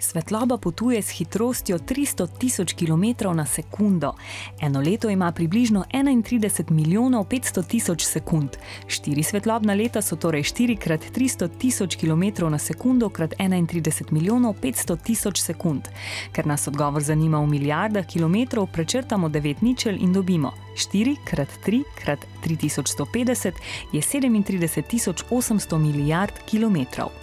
Svetloba potuje s hitrostjo 300 tisoč km na sekundo. Eno leto ima približno 31 milijonov 500 tisoč sekund. Štiri svetlobna leta so torej 4 krat 300 tisoč km na sekundo krat 31 milijonov 500 tisoč sekund. Ker nas odgovor zanima v milijardah kilometrov, prečrtamo 9 ničel in dobimo 4 krat 3 krat 3150 je 37 800 milijard kilometrov.